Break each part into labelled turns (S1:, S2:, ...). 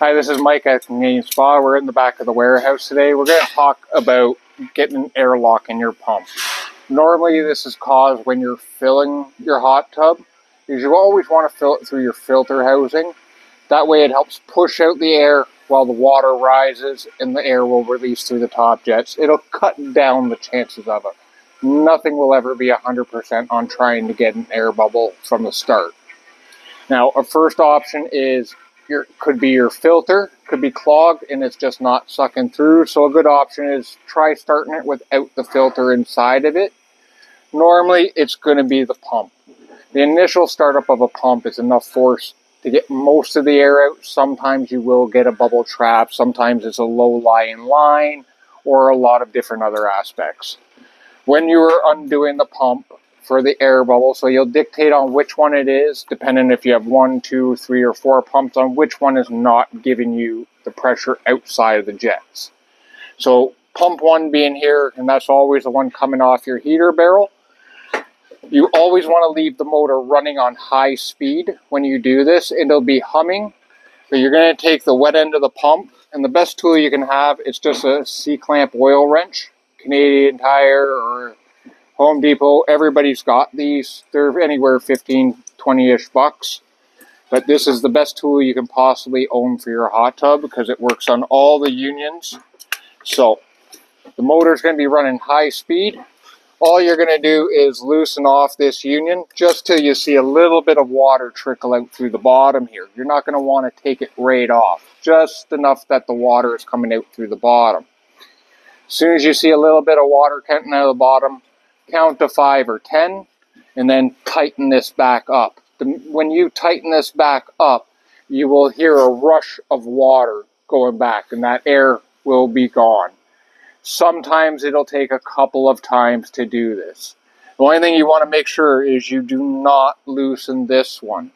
S1: Hi, this is Mike at Canadian Spa. We're in the back of the warehouse today. We're going to talk about getting an airlock in your pump. Normally, this is caused when you're filling your hot tub. Because you always want to fill it through your filter housing. That way, it helps push out the air while the water rises and the air will release through the top jets. It'll cut down the chances of it. Nothing will ever be 100% on trying to get an air bubble from the start. Now, a first option is your could be your filter could be clogged and it's just not sucking through. So a good option is try starting it without the filter inside of it. Normally, it's going to be the pump. The initial startup of a pump is enough force to get most of the air out. Sometimes you will get a bubble trap. Sometimes it's a low lying line or a lot of different other aspects. When you are undoing the pump, for the air bubble. So you'll dictate on which one it is, depending if you have one, two, three, or four pumps on which one is not giving you the pressure outside of the jets. So pump one being here, and that's always the one coming off your heater barrel. You always want to leave the motor running on high speed when you do this. It'll be humming, but you're going to take the wet end of the pump, and the best tool you can have is just a C-clamp oil wrench, Canadian Tire or Home Depot, everybody's got these. They're anywhere 15, 20-ish bucks. But this is the best tool you can possibly own for your hot tub because it works on all the unions. So the motor's going to be running high speed. All you're going to do is loosen off this union just till you see a little bit of water trickle out through the bottom here. You're not going to want to take it right off. Just enough that the water is coming out through the bottom. As soon as you see a little bit of water coming out of the bottom, count to five or 10, and then tighten this back up. When you tighten this back up, you will hear a rush of water going back, and that air will be gone. Sometimes it'll take a couple of times to do this. The only thing you want to make sure is you do not loosen this one.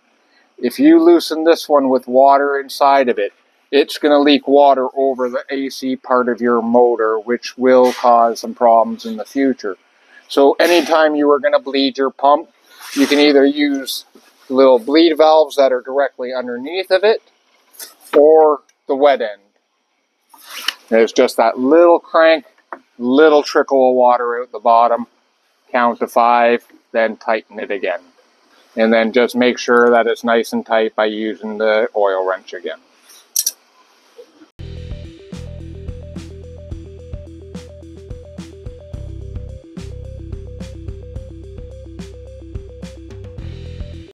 S1: If you loosen this one with water inside of it, it's going to leak water over the AC part of your motor, which will cause some problems in the future. So anytime you are going to bleed your pump, you can either use little bleed valves that are directly underneath of it or the wet end. There's just that little crank, little trickle of water out the bottom, count to five, then tighten it again. And then just make sure that it's nice and tight by using the oil wrench again.